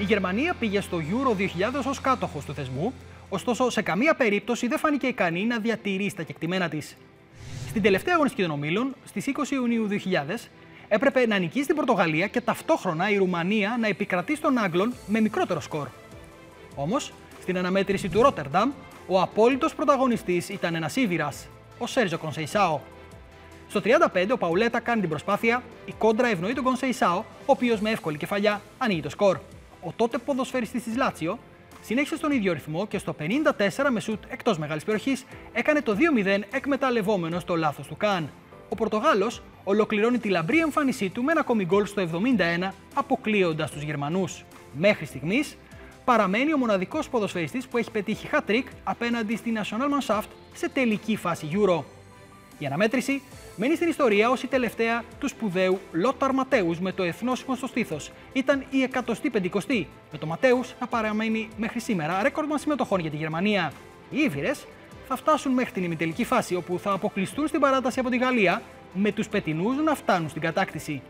Η Γερμανία πήγε στο Euro 2000 ως κάτοχος του θεσμού, ωστόσο σε καμία περίπτωση δεν φάνηκε ικανή να διατηρήσει τα κεκτημένα της. Στην τελευταία αγωνιστική των ομίλων, στις 20 Ιουνίου 2000, έπρεπε να νικήσει την Πορτογαλία και ταυτόχρονα η Ρουμανία να επικρατήσει των Άγγλων με μικρότερο σκορ. Όμως, στην αναμέτρηση του Ρότερνταμ, ο απόλυτος πρωταγωνιστής ήταν ένας Ήβυρας, ο Σέρζο Κονσεϊσάο. Στο 35 ο Παουλέτα κάνει την προσπάθεια, η κόντρα ευνοεί τον Κονσεϊσάο, ο οποίος με εύκολη κεφαλιά ανοίγει το σκορ. Ο τότε ποδοσφαιριστής της Λάτσιο συνέχισε στον ίδιο ρυθμό και στο 54 με σουτ εκτός μεγάλης περιοχής έκανε το 2-0 εκμεταλλευόμενο το λάθος του Καν. Ο Πορτογάλος ολοκληρώνει τη λαμπρή εμφάνισή του με ένα ακόμη γκολ στο 71 αποκλείοντας τους Γερμανούς. Μέχρι στιγμής παραμένει ο μοναδικός ποδοσφαιριστής που έχει πετύχει hat-trick απέναντι στη National Mannschaft σε τελική φάση Euro. Η αναμέτρηση μένει στην ιστορία ως η τελευταία του σπουδαίου Λόταρ Ματέους με το εθνόσημο στο στήθος. Ήταν η 150η, με το Ματέους να παραμένει μέχρι σήμερα ρέκορμα συμμετοχών για τη Γερμανία. Οι Ήβυρε θα φτάσουν μέχρι την ημιτελική φάση όπου θα αποκλειστούν στην παράταση από τη Γαλλία, με τους πετινούς να φτάνουν στην κατάκτηση.